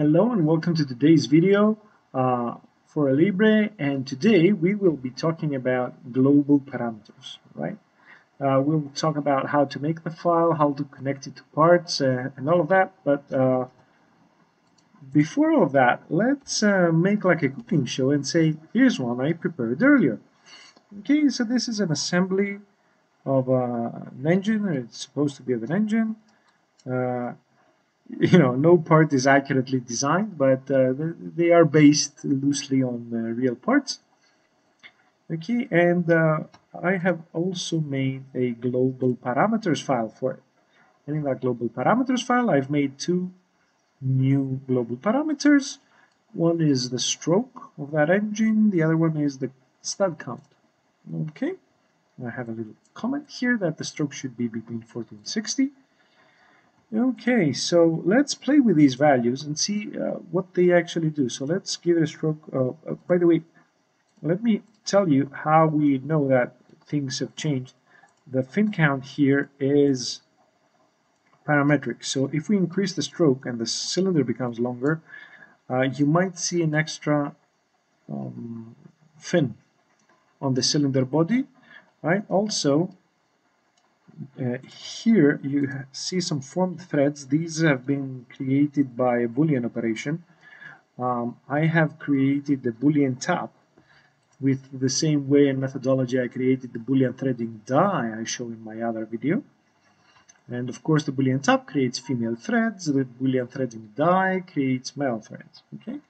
Hello and welcome to today's video uh, for Alibre and today we will be talking about global parameters, right? Uh, we'll talk about how to make the file, how to connect it to parts uh, and all of that, but uh, before all of that, let's uh, make like a cooking show and say, here's one I prepared earlier. Okay, so this is an assembly of uh, an engine, it's supposed to be of an engine you know, no part is accurately designed, but uh, they are based loosely on uh, real parts. Okay, and uh, I have also made a global parameters file for it. And in that global parameters file, I've made two new global parameters. One is the stroke of that engine, the other one is the stud count. Okay, I have a little comment here that the stroke should be between 40 and 60 Okay, so let's play with these values and see uh, what they actually do. So let's give it a stroke. Uh, uh, by the way, let me tell you how we know that things have changed. The fin count here is parametric. So if we increase the stroke and the cylinder becomes longer, uh, you might see an extra um, fin on the cylinder body. Right. Also, uh, here you see some formed threads. These have been created by a Boolean operation. Um, I have created the Boolean tap with the same way and methodology I created the Boolean threading die I show in my other video. And of course the Boolean tap creates female threads, the Boolean threading die creates male threads. Okay,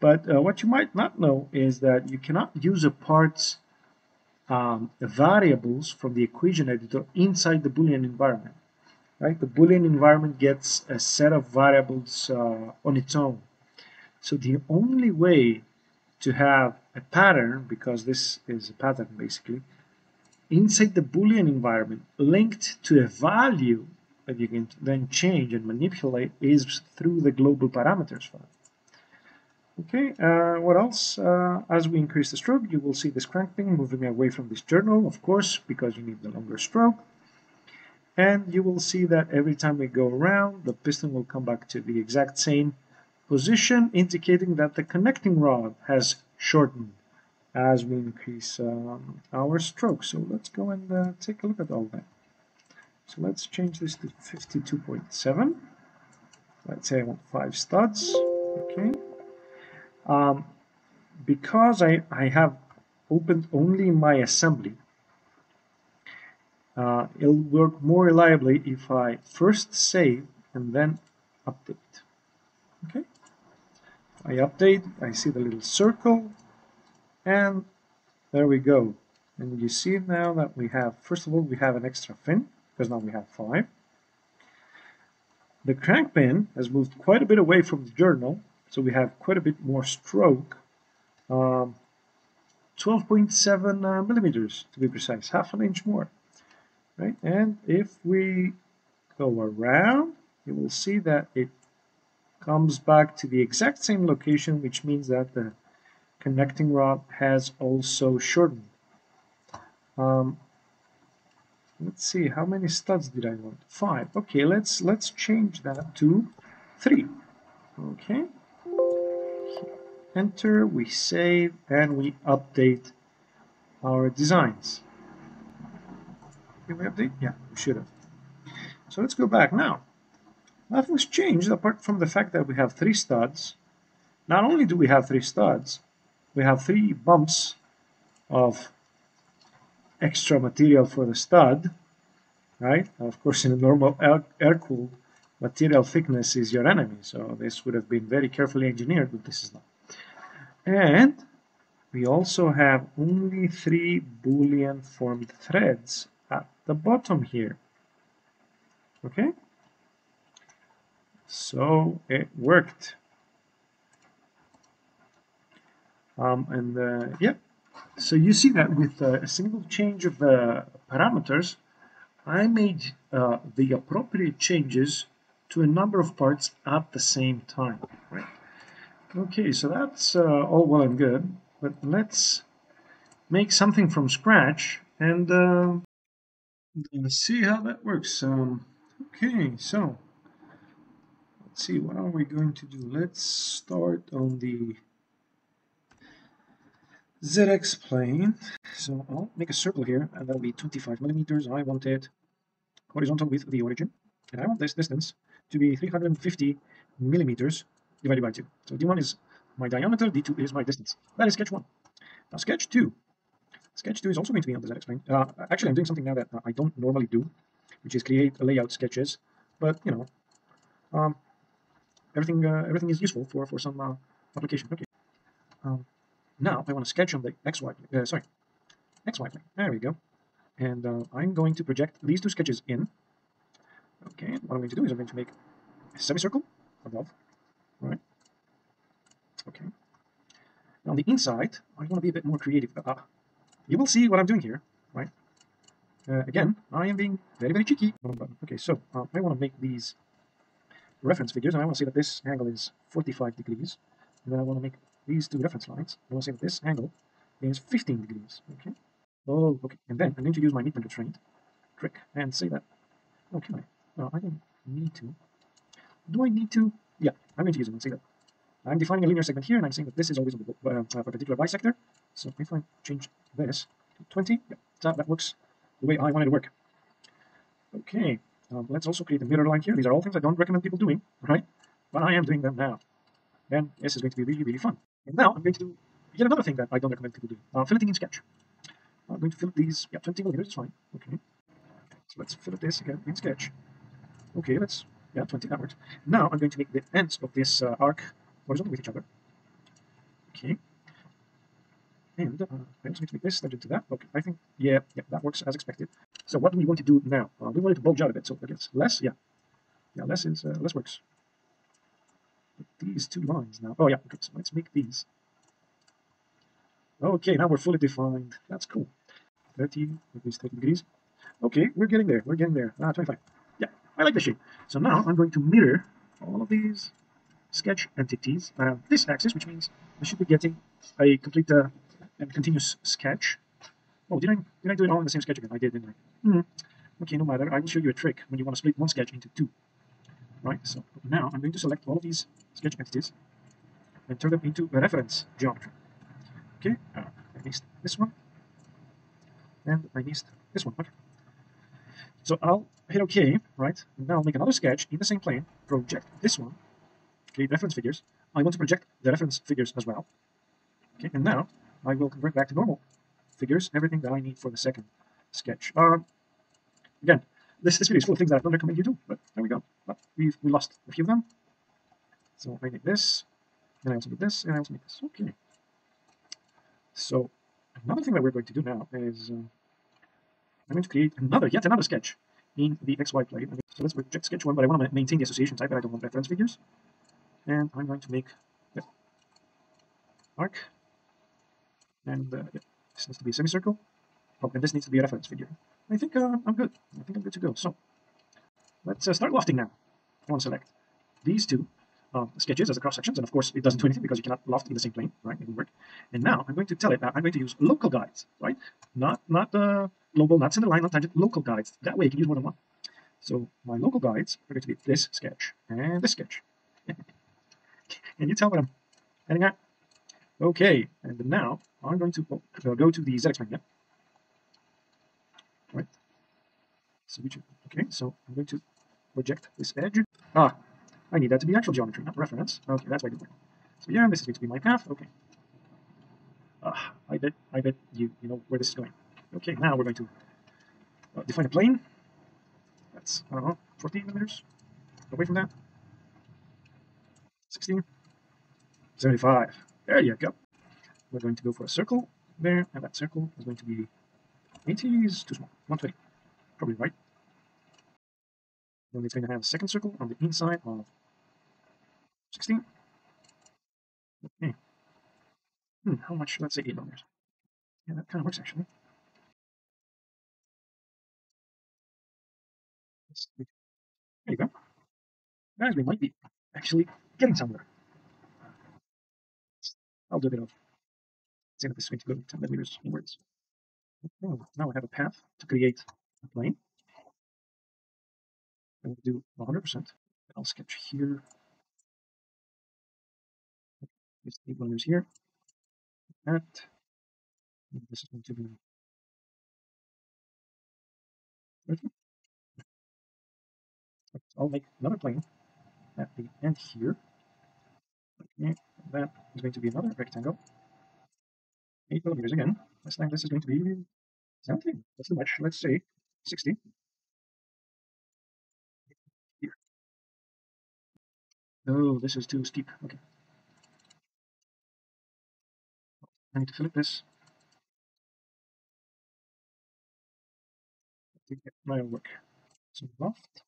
But uh, what you might not know is that you cannot use a parts um, variables from the equation editor inside the Boolean environment. Right? The Boolean environment gets a set of variables uh, on its own. So the only way to have a pattern, because this is a pattern basically, inside the Boolean environment linked to a value that you can then change and manipulate is through the global parameters file. Okay, uh, what else? Uh, as we increase the stroke, you will see this crankpin moving away from this journal, of course, because you need the longer stroke. And you will see that every time we go around, the piston will come back to the exact same position, indicating that the connecting rod has shortened as we increase um, our stroke. So let's go and uh, take a look at all that. So let's change this to 52.7. Let's say I want five studs. Okay. Um, because I, I have opened only my assembly, uh, it'll work more reliably if I first save and then update. Okay, I update, I see the little circle, and there we go. And you see now that we have, first of all, we have an extra fin, because now we have five. The crank pin has moved quite a bit away from the journal, so we have quite a bit more stroke. 12.7 um, uh, millimeters to be precise, half an inch more. Right? And if we go around, you will see that it comes back to the exact same location, which means that the connecting rod has also shortened. Um, let's see, how many studs did I want? Five. Okay, let's let's change that to three. Okay enter, we save, and we update our designs. Did we update? Yeah, we should have. So let's go back now. Nothing's changed apart from the fact that we have three studs. Not only do we have three studs, we have three bumps of extra material for the stud, right? Of course, in a normal air-cooled material thickness is your enemy, so this would have been very carefully engineered, but this is not. And we also have only three Boolean formed threads at the bottom here. Okay? So it worked. Um, and uh, yeah, so you see that with uh, a single change of the parameters, I made uh, the appropriate changes to a number of parts at the same time, right? Okay, so that's uh, all well and good, but let's make something from scratch and uh, see how that works. Um, okay, so let's see, what are we going to do? Let's start on the ZX plane. So I'll make a circle here, and that'll be 25 millimeters. I want it horizontal with the origin, and I want this distance to be 350 millimeters divided by 2. So D1 is my diameter, D2 is my distance. That is sketch 1. Now sketch 2. Sketch 2 is also going to be on the ZX plane. Uh, actually, I'm doing something now that I don't normally do, which is create layout sketches. But, you know, um, everything uh, everything is useful for, for some uh, application. Okay. Um, now I want to sketch on the XY, uh, sorry, XY plane. There we go. And uh, I'm going to project these two sketches in. Okay, what I'm going to do is I'm going to make a semicircle above, right? Okay. Now on the inside, I want to be a bit more creative. Uh, you will see what I'm doing here, right? Uh, again, I am being very, very cheeky. Okay, so uh, I want to make these reference figures, and I want to say that this angle is 45 degrees. And then I want to make these two reference lines. I want to say that this angle is 15 degrees. Okay. Oh, okay. And then I'm going to use my midpoint constraint trick and say that. Oh? No, I don't need to. Do I need to? Yeah, I'm going to use it and say that. I'm defining a linear segment here, and I'm saying that this is always on the uh, perpendicular bisector. So if I change this to 20, yeah, that, that works the way I want it to work. Okay, um, let's also create a mirror line here. These are all things I don't recommend people doing, right? But I am doing them now. And this is going to be really, really fun. And now I'm going to do yet another thing that I don't recommend people do. Uh, filleting in Sketch. I'm going to fillet these, yeah, 20 millimeters fine. Okay. So let's fillet this again in Sketch. Okay, let's, yeah, 20, that. Now I'm going to make the ends of this uh, arc horizontal with each other. Okay. And uh, I also need to make this tangent to that. Okay, I think, yeah, yeah, that works as expected. So what do we want to do now? Uh, we want it to bulge out a bit, so I guess less, yeah. Yeah, less is, uh, less works. But these two lines now. Oh yeah, okay, so let's make these. Okay, now we're fully defined. That's cool. 30, at least 30 degrees. Okay, we're getting there, we're getting there. Ah, 25. I like the shape. So now I'm going to mirror all of these sketch entities around this axis, which means I should be getting a complete uh, and continuous sketch. Oh, did I did I do it all in the same sketch again? I did, didn't I? Hmm. Okay, no matter. I will show you a trick when you want to split one sketch into two. Right. So now I'm going to select all of these sketch entities and turn them into a reference geometry. Okay. Uh, I missed this one, and I missed this one. Okay. So I'll hit OK, right? And now I'll make another sketch in the same plane, project this one, create reference figures. I want to project the reference figures as well. Okay, and now I will convert back to normal figures, everything that I need for the second sketch. Um, again, this, this video is full of things that I don't recommend you do, but there we go. But we've we lost a few of them. So I make this, and I also make this, and I also make this. Okay. So another thing that we're going to do now is uh, I'm going to create another, yet another sketch in the XY plane. So let's reject sketch one, but I want to maintain the association type, but I don't want reference figures. And I'm going to make the arc and uh, this needs to be a semicircle. Oh, and this needs to be a reference figure. I think uh, I'm good. I think I'm good to go. So let's uh, start lofting now. I want to select these two uh, sketches as the cross sections, and of course it doesn't do anything because you cannot loft in the same plane, right? It won't work. And now I'm going to tell it that I'm going to use local guides, right? Not not uh, global, not center line, not tangent, local guides. That way you can use more than one. So my local guides are going to be this sketch and this sketch. can you tell what I'm heading at? Okay, and now I'm going to uh, go to the ZX. Yeah. Right. So we should, okay, so I'm going to project this edge. Ah, I need that to be actual geometry, not reference. Okay, that's why I did that. So yeah, this is going to be my path. Okay. Ah, I bet, I bet you, you know where this is going. Okay, now we're going to uh, define a plane. That's, I don't know, 14 millimeters away from that. 16. 75. There you go. We're going to go for a circle there, and that circle is going to be 80 is too small, 120. Probably right. Then it's going to have a second circle on the inside of 16. Okay. Hmm, how much? Let's say 8 millimeters. Yeah, that kind of works actually. There you go. Guys, we might be actually getting somewhere. I'll do a bit of say that this is going to go 10 millimeters inwards. Okay, oh, now I have a path to create a plane. I will do 100%. I'll sketch here This eight layers here. That. And this is going to be 30. I'll make another plane at the end here. That is going to be another rectangle. 8 millimeters again. This time this is going to be 17. That's too much. Let's say 60. Here. Oh, this is too steep. Okay. I need to flip this. To get my work. So loft.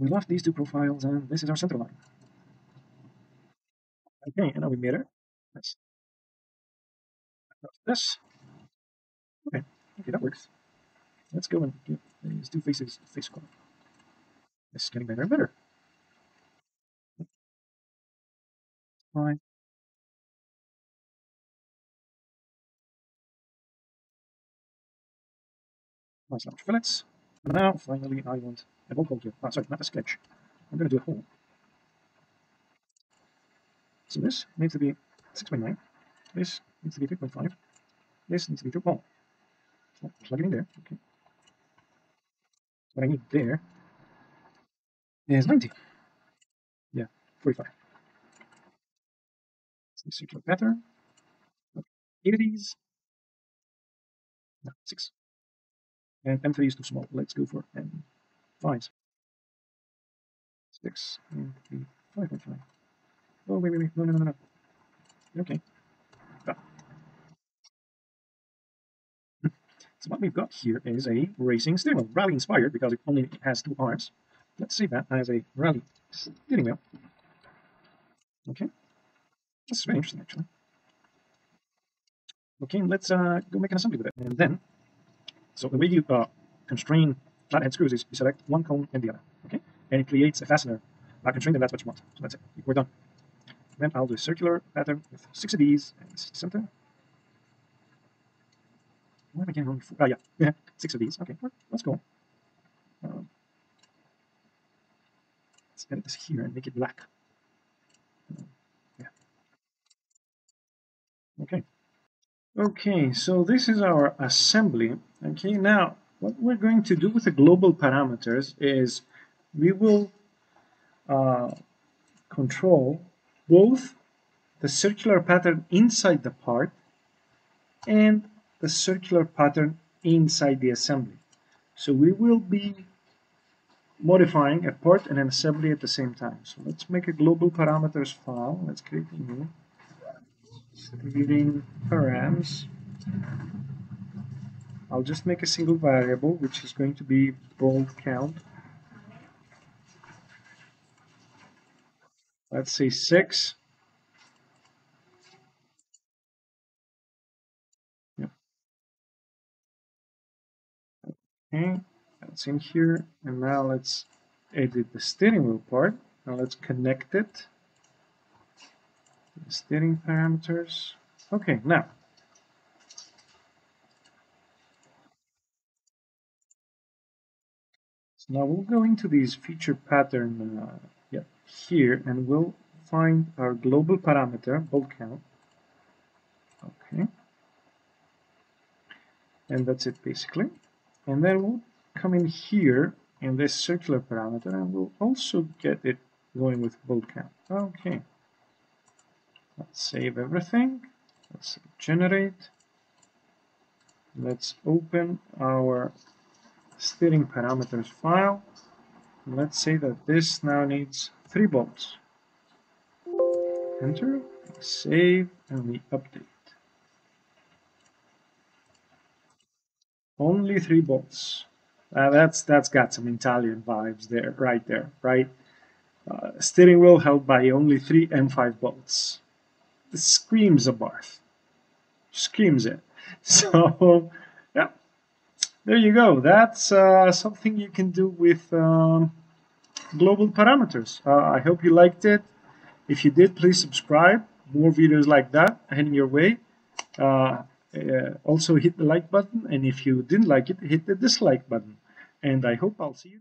We loft these two profiles and this is our center line. Okay, and now we mirror. Let's this. Okay, okay, that works. Let's go and give these two faces face color. This is getting better and better. Fine. Nice large fillets. And now, finally, I want a bolt hole here. Oh, sorry, not a sketch. I'm going to do a hole. So this needs to be 6.9. This needs to be 3.5. This needs to be 2. Oh, plug it in there. Okay. What I need there is 90. Yeah, 45. So circular pattern. Okay. Eight of these. No, six. And M3 is too small. Let's go for M5. Six and three, 5.5. Oh, wait, wait, wait. No, no, no, no. Okay. So what we've got here is a racing steering wheel, rally inspired because it only has two arms. Let's see that as a rally steering wheel. Okay, that's very interesting actually. Okay, let's uh, go make an assembly with it, and then, so the way you uh, constrain flathead screws is you select one cone and the other. Okay, and it creates a fastener uh, constraint, and that's what you want. So that's it. We're done. Then I'll do a circular pattern with six of these and center. Why am I getting four? Oh, yeah, yeah, six of these. Okay, that's cool. Um, let's edit this here and make it black. Um, yeah. Okay. Okay, so this is our assembly. Okay, now what we're going to do with the global parameters is we will uh, control both the circular pattern inside the part and the circular pattern inside the assembly. So we will be modifying a part and an assembly at the same time. So let's make a global parameters file. Let's create a new reading params. I'll just make a single variable, which is going to be bolt count. Let's say 6. Okay, that's in here. And now let's edit the steering wheel part. Now let's connect it. The steering parameters. Okay, now. Now we'll go into these feature pattern uh, yeah, here and we'll find our global parameter, bolt count. Okay. And that's it basically. And then we'll come in here in this circular parameter and we'll also get it going with bolt count. Okay. Let's save everything. Let's generate. Let's open our steering parameters file. Let's say that this now needs three bolts. Enter, save, and we update. Only three bolts. Uh, that's that's got some Italian vibes there, right there, right? Uh, steering wheel held by only three M5 bolts. It screams Abarth. Screams it. So, there you go. That's uh, something you can do with um, global parameters. Uh, I hope you liked it. If you did, please subscribe. More videos like that heading your way. Uh, uh, also hit the like button and if you didn't like it hit the dislike button and i hope i'll see you